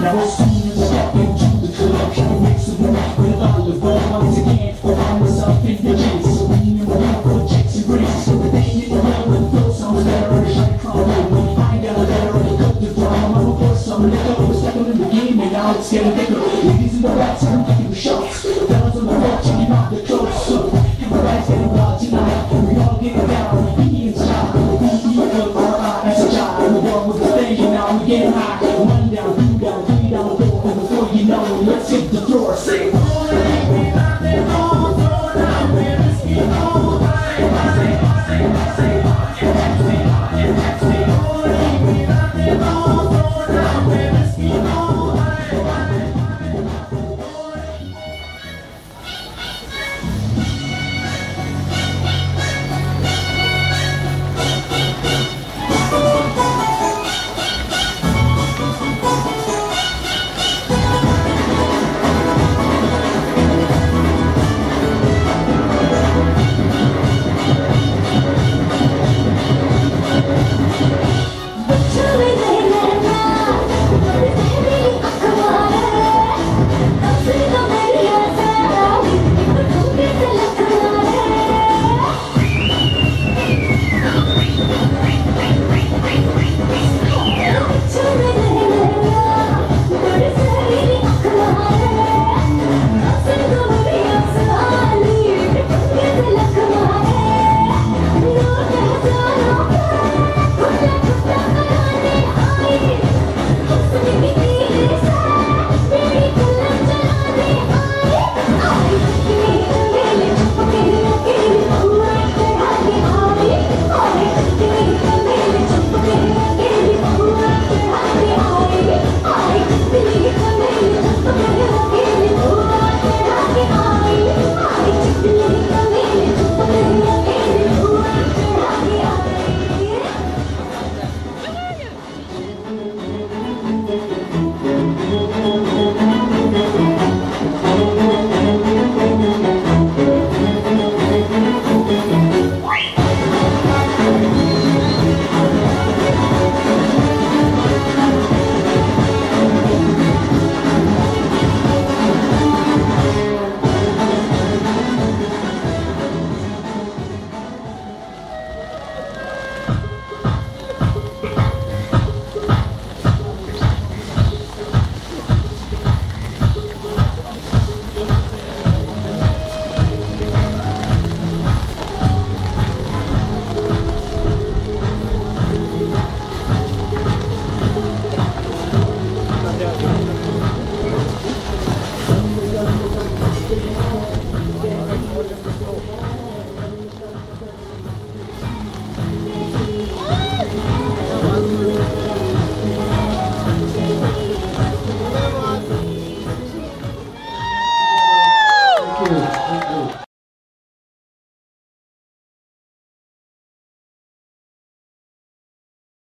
Now it's soon as step into the club, trying to make some with Oliver. Once again, find myself in the jeans. So we in the for chicks and. So the day in the club with those songs that are shine chrome. I got a letter on the cook to from. I'm a pour some liquor. We're stepping in the game and now it's getting bigger. Ladies in the rats, I'm the shots. Fellas on the floor, checking out the clothes. So everybody's getting wild tonight. We all get before you know it, let's hit the floor. Say,